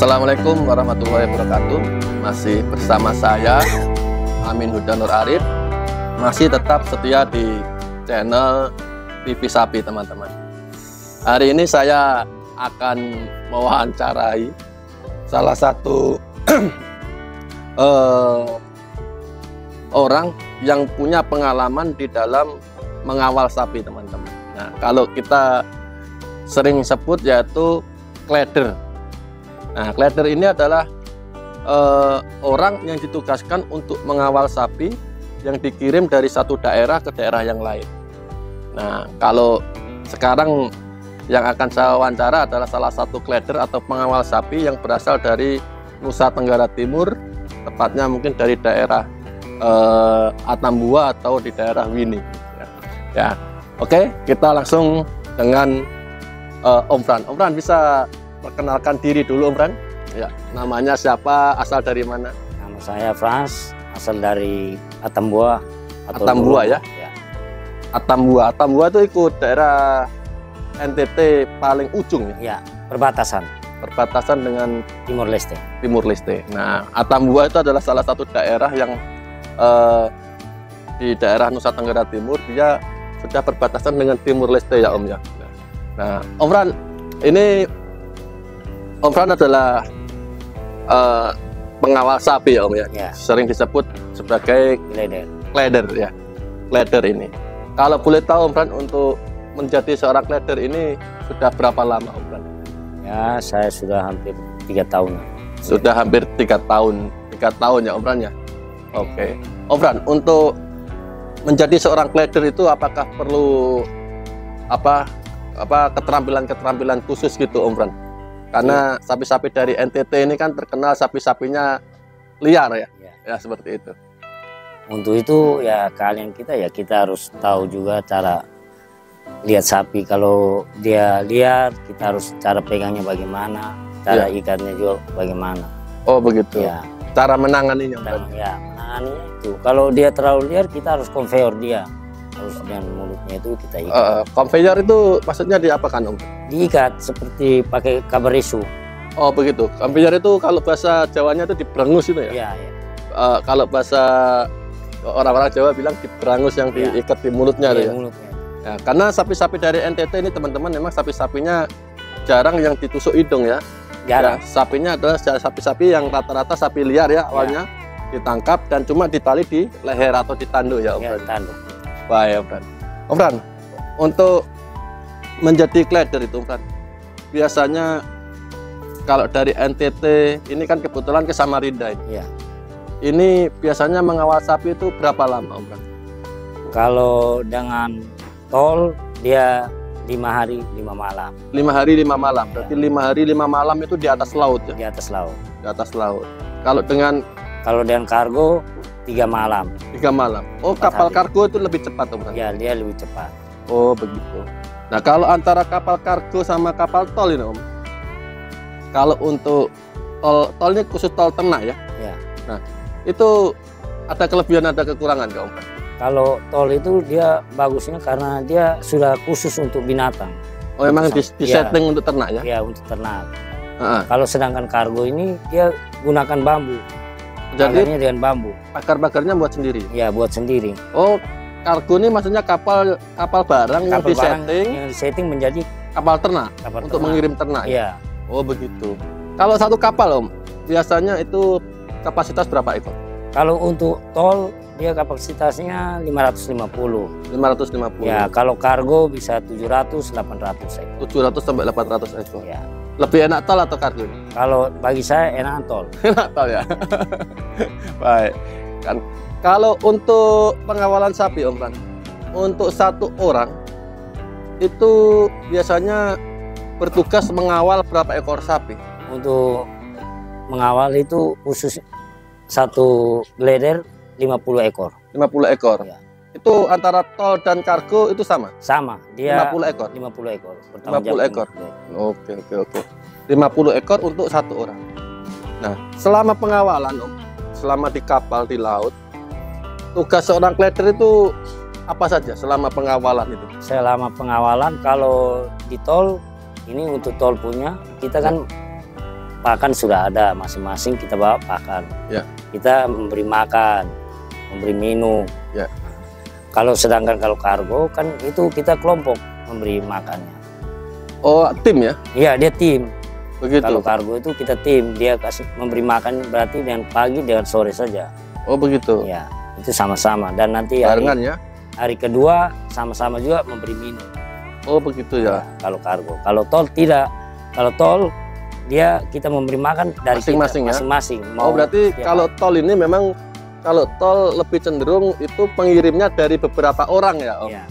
Assalamualaikum warahmatullahi wabarakatuh. Masih bersama saya Amin Huda Nur Arif. Masih tetap setia di channel TV Sapi teman-teman. Hari ini saya akan mewawancarai salah satu uh, orang yang punya pengalaman di dalam mengawal sapi teman-teman. Nah kalau kita sering sebut yaitu kleder. Nah kleder ini adalah uh, orang yang ditugaskan untuk mengawal sapi yang dikirim dari satu daerah ke daerah yang lain. Nah kalau sekarang yang akan saya wawancara adalah salah satu kleder atau pengawal sapi yang berasal dari Nusa Tenggara Timur, tepatnya mungkin dari daerah uh, Atambua atau di daerah Wini. Ya, ya. oke, kita langsung dengan uh, Om Fran. Om Fran bisa perkenalkan diri dulu Om Fran. Ya, namanya siapa, asal dari mana? Nama saya Frans, asal dari Atambua. Atau Atambua ya? ya? Atambua. Atambua itu ikut daerah NTT paling ujung ya? Ya, perbatasan. Perbatasan dengan Timur Leste. Timur Leste. Nah, Atambua itu adalah salah satu daerah yang uh, di daerah Nusa Tenggara Timur dia sudah perbatasan dengan Timur Leste ya Om ya. Nah, Om Fran, ini Om Fran adalah uh, pengawal sapi ya Om ya. ya. Sering disebut sebagai leader. Leader ya. Leader ini. Kalau boleh tahu Om Fran untuk menjadi seorang leader ini sudah berapa lama Om Fran? Ya, saya sudah hampir tiga tahun. Sudah hampir tiga tahun, tiga tahun ya Om Fran ya. Oke, okay. Om Fran, untuk menjadi seorang leader itu apakah perlu apa apa keterampilan-keterampilan khusus gitu Om Fran? Karena iya. sapi-sapi dari NTT ini kan terkenal sapi-sapinya liar ya. ya. Ya seperti itu. Untuk itu ya kalian kita ya kita harus tahu juga cara lihat sapi kalau dia liar kita harus cara pegangnya bagaimana, cara ya. ikatnya juga bagaimana. Oh begitu. Ya. Cara menanganinya. Cara, ya menanganinya itu. Kalau dia terlalu liar kita harus konveyor dia harus dengan itu kita ikat. Uh, conveyor itu maksudnya diapakan om? Diikat seperti pakai kabar isu. Oh begitu. Conveyor itu kalau bahasa Jawanya itu diberangus itu ya? Iya. iya. Uh, kalau bahasa orang-orang Jawa bilang diberangus yang ya. diikat di mulutnya ya. Mulutnya. Ya, karena sapi-sapi dari NTT ini teman-teman memang sapi-sapinya jarang yang ditusuk hidung ya. Jarang. Ya, sapinya adalah sapi-sapi yang rata-rata sapi liar ya awalnya ya. ditangkap dan cuma ditali di leher atau di tanduk ya. Ya, tanduk. Baik, Om Fran. Om Fran, untuk menjadi kleder itu, Om Fran, biasanya kalau dari NTT ini kan kebetulan ke Samarinda ini. Ya. Ini biasanya mengawal sapi itu berapa lama, Om Fran? Kalau dengan tol dia lima hari lima malam. Lima hari lima malam. Berarti ya. lima hari lima malam itu di atas laut ya? Di atas laut. Di atas laut. Kalau dengan kalau dengan kargo tiga malam. Tiga malam. Oh, kapal hari. kargo itu lebih cepat, Om? Ya, dia lebih cepat. Oh, begitu. Nah, kalau antara kapal kargo sama kapal tol ini, Om. Kalau untuk tol, tol ini khusus tol ternak ya? Ya. Nah, itu ada kelebihan, ada kekurangan, Om? Kalau tol itu dia bagusnya karena dia sudah khusus untuk binatang. Oh, memang di, di ya, setting untuk ternak ya? Ya, untuk ternak. Uh -huh. Kalau sedangkan kargo ini dia gunakan bambu. Jadi Pagarnya dengan bambu. Pagar-pagarnya buat sendiri. Ya, buat sendiri. Oh, kargo ini maksudnya kapal kapal barang kapal yang disetting yang disetting menjadi kapal ternak kapal untuk ternak. mengirim ternak. Iya. Oh, begitu. Kalau satu kapal, Om, biasanya itu kapasitas berapa ekor? Kalau untuk tol dia kapasitasnya 550. 550. Ya, kalau kargo bisa 700 800 ekor. 700 sampai 800 ekor. Ya. Lebih enak tol atau kargo? Kalau bagi saya enak tol. enak tol ya. Baik. Kan kalau untuk pengawalan sapi Om Fran, untuk satu orang itu biasanya bertugas mengawal berapa ekor sapi? Untuk mengawal itu khusus satu glider 50 ekor. 50 ekor. Ya. Itu antara tol dan kargo itu sama? Sama. Dia 50 ekor. 50 ekor. 50 ekor. Oke, oke, oke. 50 ekor untuk satu orang. Nah, selama pengawalan Om, selama di kapal di laut, tugas seorang kleder itu apa saja selama pengawalan itu? Selama pengawalan kalau di tol ini untuk tol punya kita kan pakan sudah ada masing-masing kita bawa pakan. Ya. Kita memberi makan, memberi minum. Ya. Kalau sedangkan kalau kargo kan itu kita kelompok memberi makannya. Oh, tim ya? Iya dia tim. Begitu. Kalau kargo itu kita tim, dia kasih memberi makan berarti dengan pagi dengan sore saja. Oh, begitu. Ya itu sama-sama dan nanti hari, Barengan ya? hari kedua sama-sama juga memberi minum. Oh, begitu ya. Kalau kargo, kalau tol tidak. Kalau tol dia kita memberi makan dari Masing-masing ya? masing-masing. Oh, berarti kalau tol ini memang kalau tol lebih cenderung itu pengirimnya dari beberapa orang ya, Om? Iya.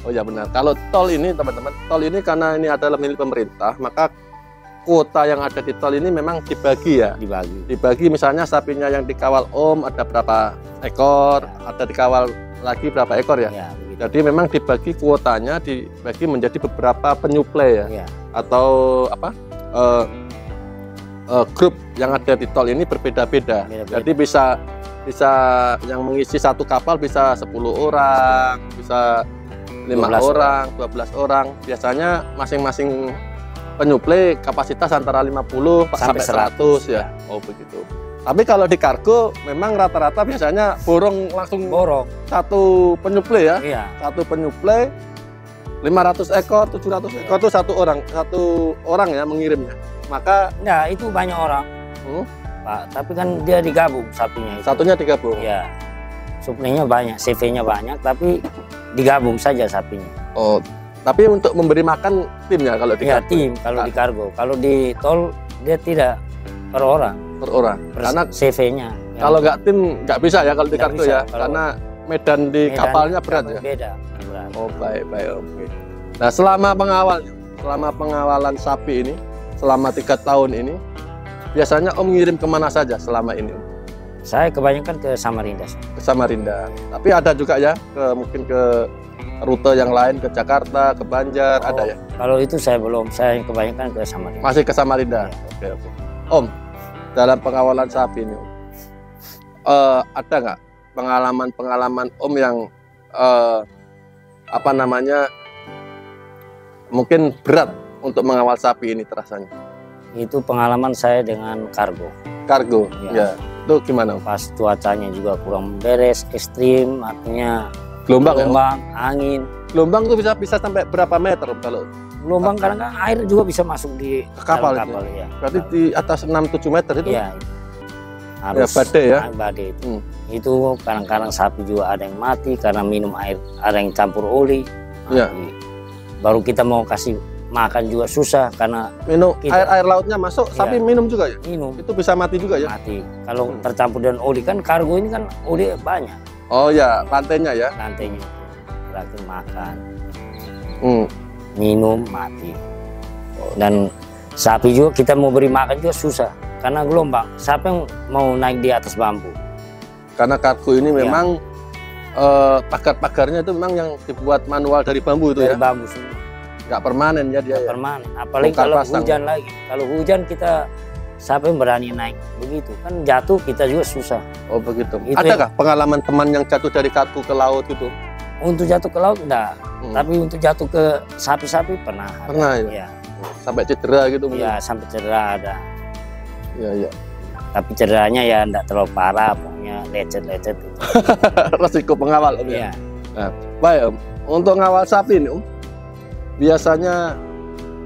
Oh ya benar. Kalau tol ini teman-teman, tol ini karena ini adalah milik pemerintah, maka kuota yang ada di tol ini memang dibagi ya. dibagi. Dibagi misalnya sapinya yang dikawal Om ada berapa ekor, ada dikawal lagi berapa ekor ya. Ya, begitu. Jadi memang dibagi kuotanya dibagi menjadi beberapa penyuplai ya Ya, atau apa? eh, eh, grup yang ada di tol ini berbeda-beda. Beda-beda. Jadi bisa bisa yang mengisi satu kapal bisa 10 orang, bisa lima 12 orang, 12 orang. Biasanya masing-masing penyuplai kapasitas antara 50 sampai, Sampai 100 ya. Oh begitu. Tapi kalau di kargo memang rata-rata biasanya borong langsung borong. satu penyuplai ya Iya. satu penyuplai 500 ekor 700 ekor itu satu orang satu orang ya mengirimnya maka Nah, itu banyak orang. Hmm. Pak, tapi kan dia digabung sapinya itu. satunya digabung Ya. Suplainya banyak, CV-nya banyak, tapi digabung saja sapinya. oh tapi untuk memberi makan timnya kalau di kargo, tim kalau di kargo. Kalau di tol dia tidak per orang, per orang per karena CV-nya. Yang kalau nggak tim nggak bisa ya kalau di kargo bisa, ya karena medan di medan kapalnya berat ya Beda. berat. oh baik baik oke nah selama pengawal selama pengawalan sapi ini selama tiga tahun ini biasanya om ngirim ke mana saja selama ini Om? Saya kebanyakan ke Samarinda. ke Samarinda. Tapi ada juga ya ke mungkin ke rute yang lain ke Jakarta, ke Banjar, Oh. ada ya. Kalau itu saya belum, saya kebanyakan ke Samarinda. Masih ke Samarinda. Oke, oke. Om, dalam pengawalan sapi ini, Om, eh, ada nggak pengalaman-pengalaman Om yang eh, apa namanya mungkin berat untuk mengawal sapi ini terasanya? Itu pengalaman saya dengan kargo. Kargo, Ya. ya. Itu gimana? Pas cuacanya juga kurang beres, ekstrim, artinya Gelombang, ya? Om? gelombang, angin. Gelombang itu bisa bisa sampai berapa meter kalau Gelombang kadang-kadang air juga bisa masuk di Ke kapal kapal ya. berarti di atas 6-7 meter itu? Iya. itu. Harus badai ya? badai itu. Hmm. Itu kadang-kadang sapi juga ada yang mati karena minum air, ada yang campur oli. Iya. mati. Baru kita mau kasih makan juga susah karena minum Kita- air air lautnya masuk Iya. sapi minum juga ya minum itu bisa mati juga ya mati. Kalau Hmm. tercampur dengan oli kan kargo ini kan oli banyak oh ya lantainya ya lantainya. Berarti makan, hmm. minum, mati. Dan sapi juga kita mau beri makan juga susah karena gelombang. Siapa yang mau naik di atas bambu? karena kargo ini Iya. memang eh, pagar-pagarnya itu memang yang dibuat manual dari bambu itu Dari ya bambu semua. Nggak permanen ya dia ya. permanen. Apalagi kalau pasang. hujan lagi. Kalau hujan kita siapa yang berani naik begitu kan jatuh kita juga susah. oh begitu Itu adakah pengalaman teman yang jatuh dari kargo ke laut gitu Untuk jatuh ke laut enggak, Hmm. tapi untuk jatuh ke sapi-sapi pernah. ada. Pernah ya? Iya, sampai cedera gitu mungkin iya, sampai cedera ada. iya iya Tapi cederanya ya enggak terlalu parah, pokoknya lecet-lecet. gitu. resiko pengawal Om, ya? Iya. baik om untuk ngawal sapi ini om biasanya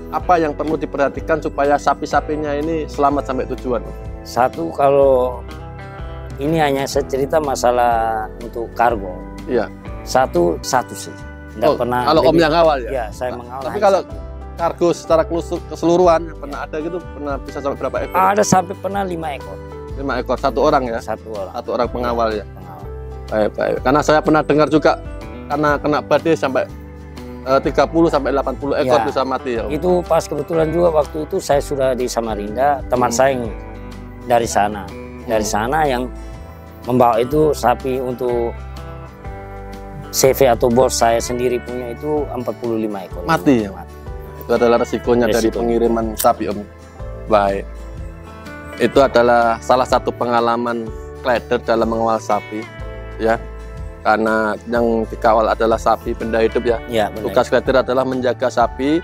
apa yang perlu diperhatikan supaya sapi-sapinya ini selamat sampai tujuan? Satu kalau ini hanya secerita masalah untuk kargo. Iya. Satu satu sih. Enggak Oh, pernah kalau om yang ngawal ya Iya, saya mengawal. tapi kalau satu. kargo secara keseluruhan pernah ada gitu pernah bisa sampai berapa ekor? ada sampai pernah lima ekor Lima ekor satu orang ya, satu orang satu orang pengawal ya. pengawal. Baik baik. Karena saya pernah dengar juga karena kena badai sampai eh, 30 sampai 80 ekor Ya. bisa mati ya. Itu pas kebetulan juga waktu itu saya sudah di Samarinda, teman Hmm. saya yang dari sana. Dari Hmm. sana yang membawa itu sapi untuk CV atau bos saya sendiri punya itu 45 ekor. Mati ya? Itu adalah resikonya dari Resiko. pengiriman sapi om. Baik. Itu adalah salah satu pengalaman Kleder dalam mengawal sapi, ya. Karena yang dikawal adalah sapi benda hidup ya. Ya, benar. Tugas Kleder adalah menjaga sapi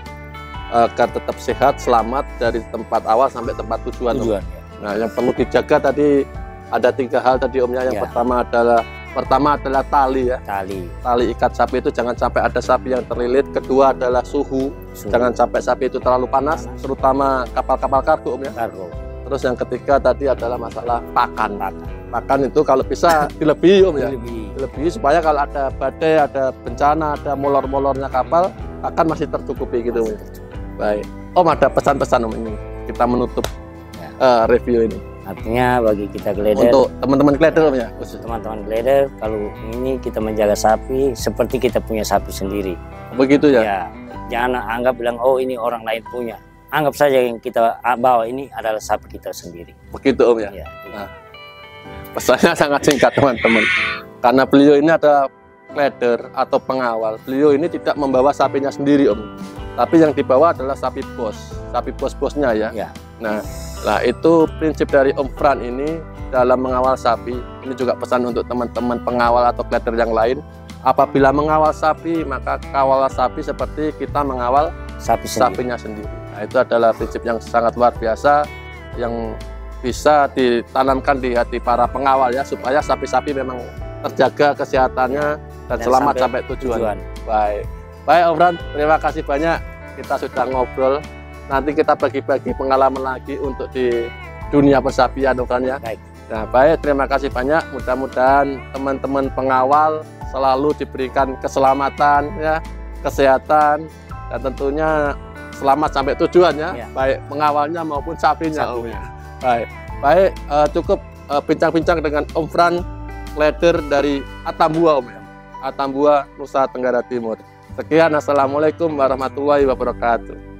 agar tetap sehat, selamat dari tempat awal sampai tempat tujuan. Tujuan. Nah, yang perlu dijaga tadi ada tiga hal tadi Om ya. Yang Ya. pertama adalah pertama adalah tali ya. Tali. Tali ikat sapi itu jangan sampai ada sapi yang terlilit. Kedua adalah suhu. suhu, Jangan sampai sapi itu terlalu panas, terutama kapal-kapal kargo Om ya. kargo, Terus yang ketiga tadi adalah masalah pakan. pakan. Pakan itu kalau bisa dilebihi Om ya. Lebih. Dilebihi supaya kalau ada badai, ada bencana, ada molor-molornya kapal, akan masih tercukupi gitu. Om. Baik. Om ada pesan-pesan Om ini. Kita menutup Ya. eh, review ini. Artinya bagi kita geleder, Untuk teman-teman kleder Om ya. khusus. teman-teman geleder, kalau ini kita menjaga sapi seperti kita punya sapi sendiri. Begitu ya. Ya, jangan anggap bilang oh ini orang lain punya. Anggap saja yang kita bawa ini adalah sapi kita sendiri. Begitu Om ya. Ya, Pesannya sangat singkat teman-teman. Karena beliau ini ada leader atau pengawal. Beliau ini tidak membawa sapinya sendiri Om. Tapi yang dibawa adalah sapi bos, sapi bos-bosnya ya. Ya. Nah, lah itu prinsip dari Om Fran ini dalam mengawal sapi. Ini juga pesan untuk teman-teman pengawal atau leader yang lain. Apabila mengawal sapi, maka kawal sapi seperti kita mengawal sapi sendiri. sapinya sendiri. Nah, itu adalah prinsip yang sangat luar biasa yang bisa ditanamkan di hati para pengawal ya supaya sapi-sapi memang terjaga kesehatannya dan, Dan selamat sampai sampai tujuan. Tujuan. Baik. Baik Om Fran, terima kasih banyak. Kita sudah ngobrol. Nanti kita bagi-bagi pengalaman lagi untuk di dunia persapian Om Fran ya. Baik. Nah, baik, terima kasih banyak. Mudah-mudahan teman-teman pengawal selalu diberikan keselamatan ya, kesehatan dan tentunya selamat sampai tujuan ya, Ya. baik pengawalnya maupun sapinya. Sapinya. Baik. Baik, eh, cukup eh, bincang-bincang dengan Om Fran Leder dari Atambua Om ya. Atambua Nusa Tenggara Timur. Sekian, Assalamualaikum warahmatullahi wabarakatuh.